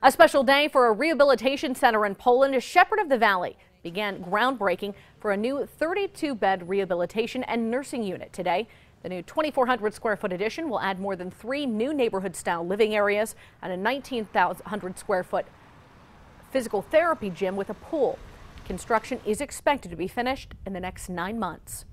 A special day for a rehabilitation center in Poland, Shepherd of the Valley began groundbreaking for a new 32 bed rehabilitation and nursing unit today. The new 2,400 square foot addition will add more than three new neighborhood style living areas and a 19,000 square foot physical therapy gym with a pool. Construction is expected to be finished in the next nine months.